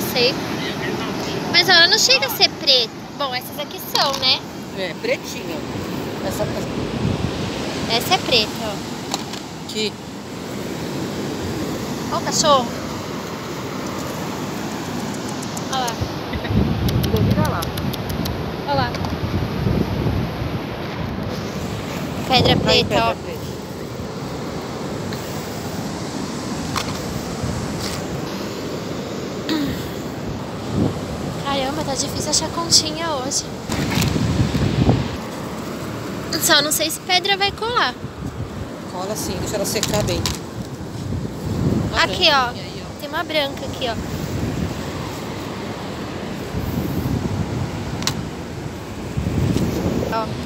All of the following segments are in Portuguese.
sei. Mas ela não chega a ser preta. Bom, essas aqui são, né? É, pretinho. Essa, Essa é preta, ó. Ó o cachorro. Olha lá, Vira lá. olha lá. Pedra preta, ó. preta. Caramba, tá difícil achar continha hoje. Só não sei se pedra vai colar. Cola assim, deixa ela secar bem. Uma Aqui, ó. aí, Tem uma branca aqui, ó. Ó.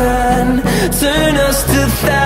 sun. Turn us to thousands